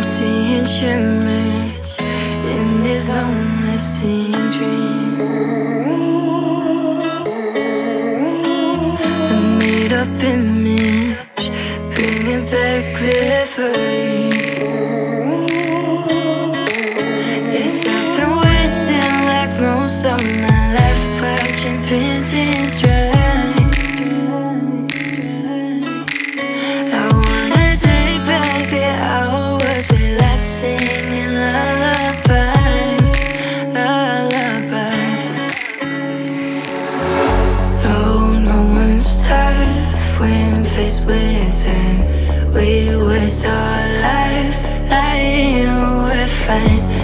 I'm seeing shimmers in this long-lasting dream. Image, bringing back. Yes, I've been wasting like most of my life watching We waste our lives lying we're fine.